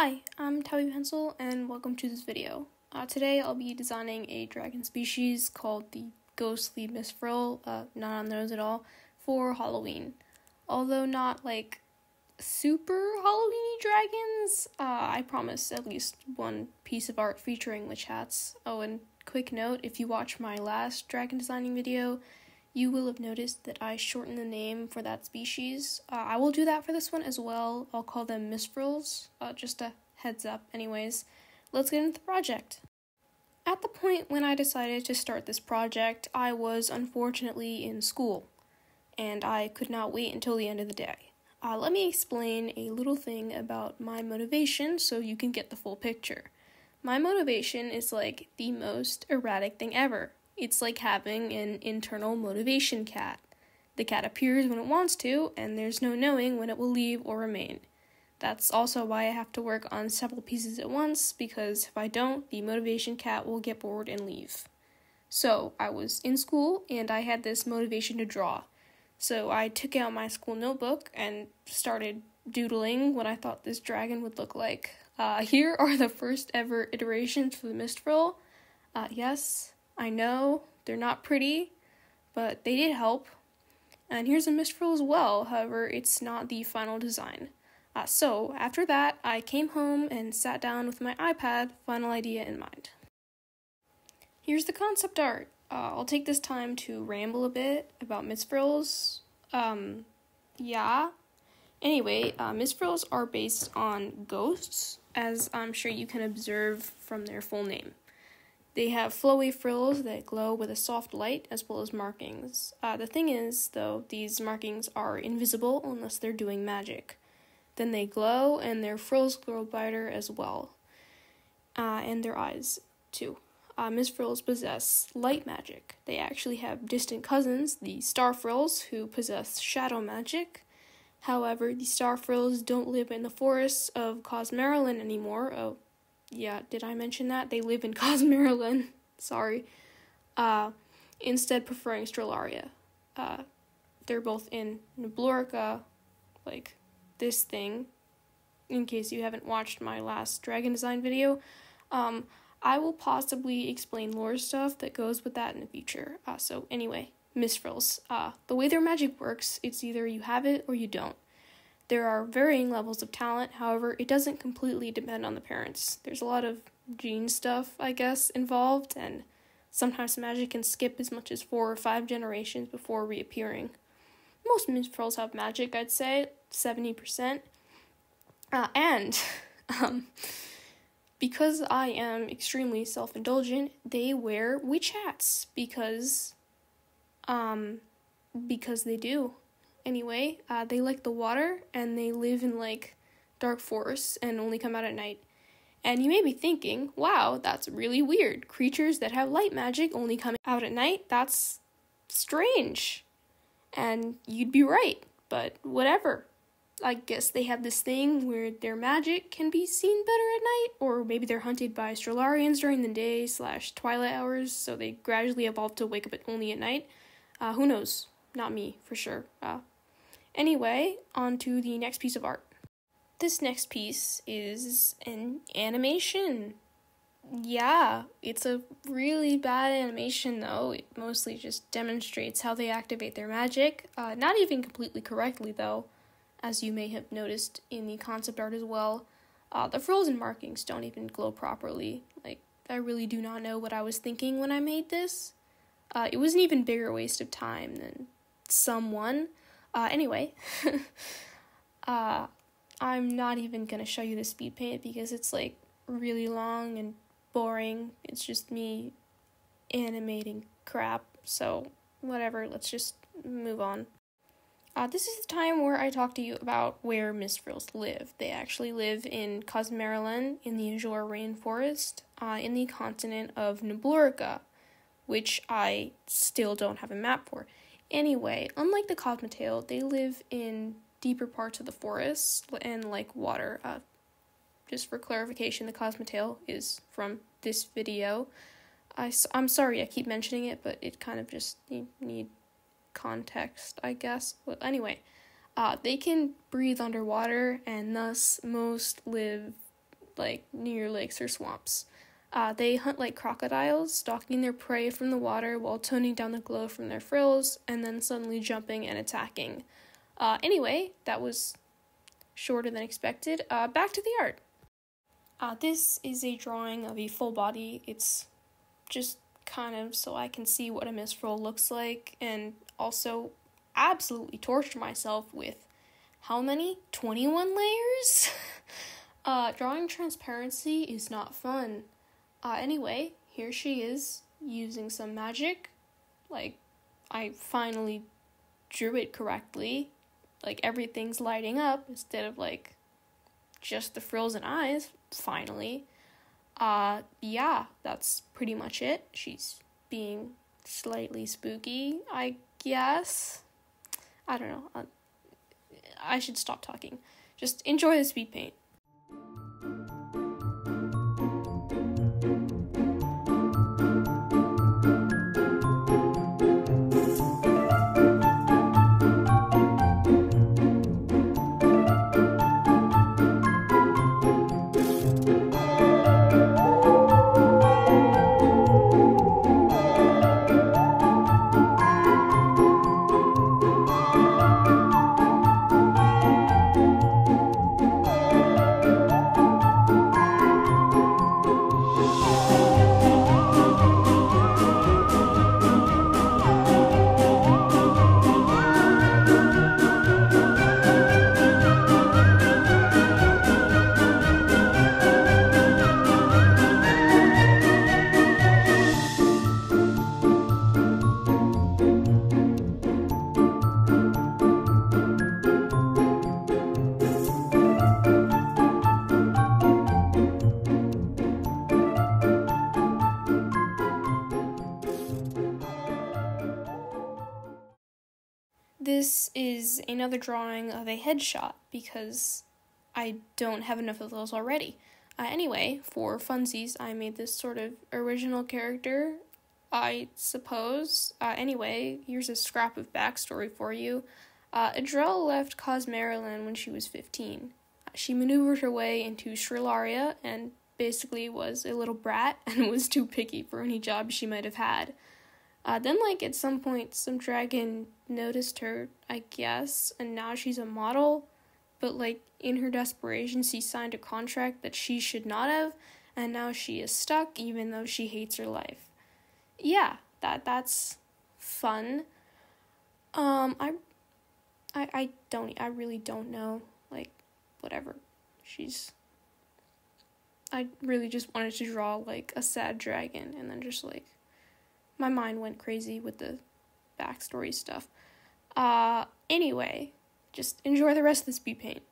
Hi, I'm Tabby Pencil and welcome to this video. Uh, today I'll be designing a dragon species called the Ghostly Mistfrill, uh, not on those at all, for Halloween. Although not like super Halloweeny dragons, uh, I promise at least one piece of art featuring witch hats. Oh, and quick note, if you watch my last dragon designing video, you will have noticed that I shortened the name for that species. Uh, I will do that for this one as well. I'll call them Mistfrills, uh, just a heads up, anyways. Let's get into the project. At the point when I decided to start this project, I was unfortunately in school, and I could not wait until the end of the day. Uh, let me explain a little thing about my motivation so you can get the full picture. My motivation is like the most erratic thing ever. It's like having an internal motivation cat. The cat appears when it wants to, and there's no knowing when it will leave or remain. That's also why I have to work on several pieces at once, because if I don't, the motivation cat will get bored and leave. So, I was in school and I had this motivation to draw. So, I took out my school notebook and started doodling what I thought this dragon would look like. Uh, here are the first ever iterations for the Mistfrill. Uh, yes, I know they're not pretty, but they did help. And here's a Mistfrill as well, however, it's not the final design. Uh, so, after that, I came home and sat down with my iPad, final idea in mind. Here's the concept art. Uh, I'll take this time to ramble a bit about Mistfrills. Um, yeah. Anyway, uh, Mistfrills are based on ghosts, as I'm sure you can observe from their full name. They have flowy frills that glow with a soft light as well as markings. Uh, the thing is, though, these markings are invisible unless they're doing magic. Then they glow and their frills grow brighter as well. Uh, and their eyes, too. Uh, Mistfrills possess light magic. They actually have distant cousins, the Star Frills, who possess shadow magic. However, the Star Frills don't live in the forests of Cosmeraland anymore. Yeah, did I mention that? They live in Cosmeraland. Sorry. Uh, instead preferring Stellaria. Uh, they're both in Neblurica, like this thing. In case you haven't watched my last dragon design video, um, I will possibly explain lore stuff that goes with that in the future. Uh, so anyway, Mistfrills. Uh, the way their magic works, it's either you have it or you don't. There are varying levels of talent, however, it doesn't completely depend on the parents. There's a lot of gene stuff, I guess, involved, and sometimes magic can skip as much as four or five generations before reappearing. Most Mistfrills have magic, I'd say, 70%. Uh, and, um, because I am extremely self indulgent, they wear witch hats because, um, because they do anyway. Uh, they like the water and they live in like dark forests and only come out at night. And you may be thinking, wow, that's really weird. Creatures that have light magic only come out at night? That's strange. And you'd be right, but whatever. I guess they have this thing where their magic can be seen better at night, or maybe they're hunted by Stellarians during the day slash twilight hours, so they gradually evolve to wake up only at night. Uh, who knows? Not me, for sure. Uh, Anyway, on to the next piece of art. This next piece is an animation. Yeah, it's a really bad animation though. It mostly just demonstrates how they activate their magic. Uh, not even completely correctly though, as you may have noticed in the concept art as well. Uh, the frozen markings don't even glow properly. Like, I really do not know what I was thinking when I made this. Uh, it was an even bigger waste of time than someone uh, anyway, uh, I'm not even gonna show you the speed paint because it's like really long and boring. It's just me animating crap. So, whatever, let's just move on. Uh, this is the time where I talk to you about where Mistfrills live. They actually live in Cosmeraland in the Azure Rainforest uh, in the continent of Neblurica, which I still don't have a map for. Anyway, unlike the cosmotail, they live in deeper parts of the forest and like water. Uh, just for clarification, the cosmotail is from this video. I, I'm sorry I keep mentioning it, but it kind of just need, need context, I guess. Well, anyway, uh, they can breathe underwater, and thus most live like near lakes or swamps. Uh, they hunt like crocodiles, stalking their prey from the water while toning down the glow from their frills, and then suddenly jumping and attacking. Uh, anyway, that was shorter than expected. Uh, back to the art. Uh, this is a drawing of a full body. It's just kind of so I can see what a Mistfrill looks like, and also absolutely torture myself with how many? 21 layers? uh, drawing transparency is not fun. Uh, anyway, here she is using some magic. Like, I finally drew it correctly. Like, everything's lighting up instead of like just the frills and eyes, finally. Uh, yeah, that's pretty much it. She's being slightly spooky, I guess. I don't know. Uh, I should stop talking. Just enjoy the speed paint. Another drawing of a headshot because I don't have enough of those already. Uh, anyway, for funsies, I made this sort of original character, I suppose. Uh, anyway, here's a scrap of backstory for you. Uh, Adrelle left Cosmeraland when she was 15. Uh, she maneuvered her way into Shrilaria and basically was a little brat and was too picky for any job she might have had. Uh, then, like, at some point, some dragon noticed her, I guess, and now she's a model. But, like, in her desperation, she signed a contract that she should not have, and now she is stuck even though she hates her life. Yeah, that that's fun. Um, I, I, I don't, I really don't know. Like, whatever. She's. I really just wanted to draw, like, a sad dragon, and then just, like, my mind went crazy with the backstory stuff. Uh, anyway, just enjoy the rest of this speed paint.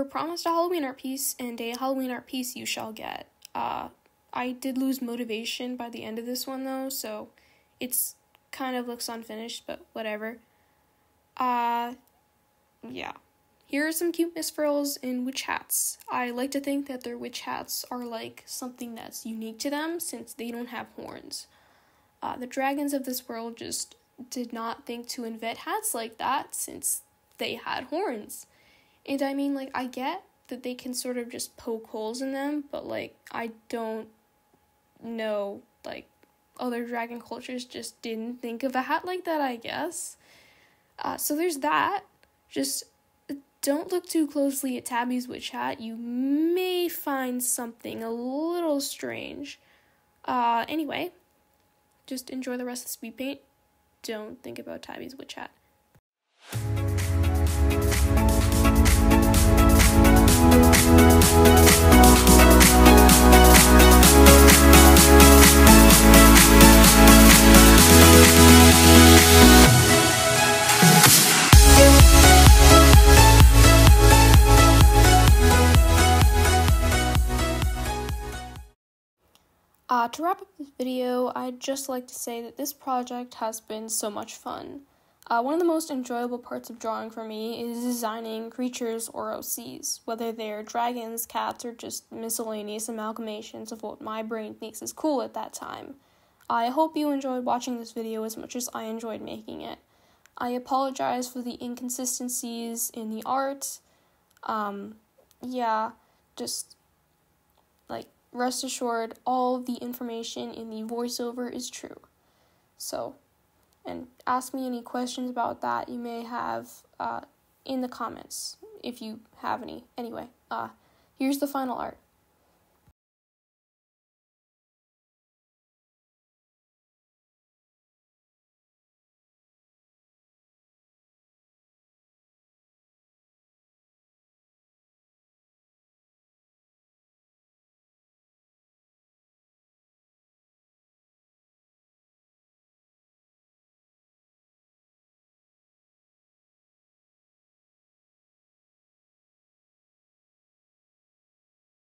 Were promised a Halloween art piece, and a Halloween art piece you shall get. Uh, I did lose motivation by the end of this one though, so it's kind of looks unfinished, but whatever. Uh, yeah. Here are some cute Mistfrills in witch hats. I like to think that their witch hats are like something that's unique to them since they don't have horns. Uh, the dragons of this world just did not think to invent hats like that since they had horns. And I mean, like, I get that they can sort of just poke holes in them, but like, I don't know, like, other dragon cultures just didn't think of a hat like that, I guess. Uh, so there's that. Just don't look too closely at Tabby's witch hat. You may find something a little strange. Uh, anyway, just enjoy the rest of the speed paint. Don't think about Tabby's witch hat. Wrap up this video, I'd just like to say that this project has been so much fun. Uh, one of the most enjoyable parts of drawing for me is designing creatures or OCs, whether they're dragons, cats, or just miscellaneous amalgamations of what my brain thinks is cool at that time. I hope you enjoyed watching this video as much as I enjoyed making it. I apologize for the inconsistencies in the art. Um, yeah, just like rest assured, all the information in the voiceover is true. So, and ask me any questions about that you may have uh, in the comments if you have any. Anyway, uh, here's the final art.